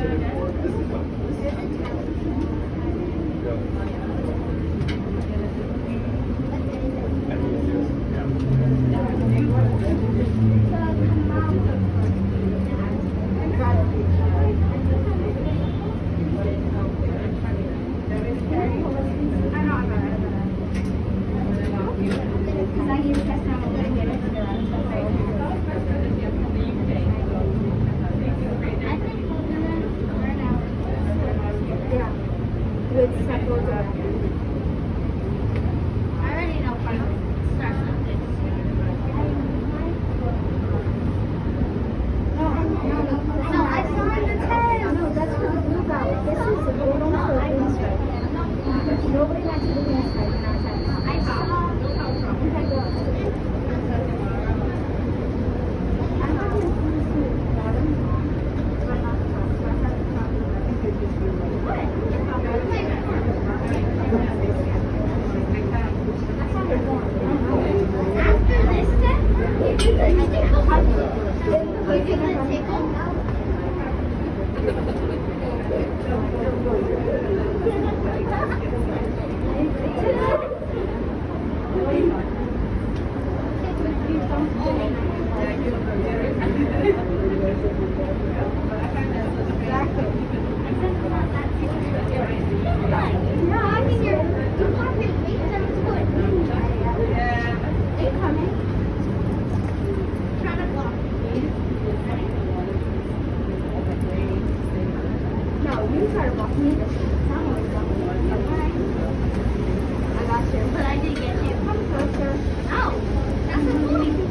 呃人工呼吸和谐正 good second Thank. I got you, but I did get you. Come closer. Ow! That's a movie.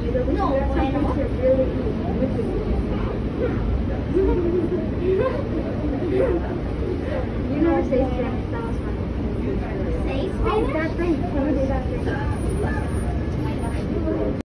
No, animal. you never say strength. That was funny.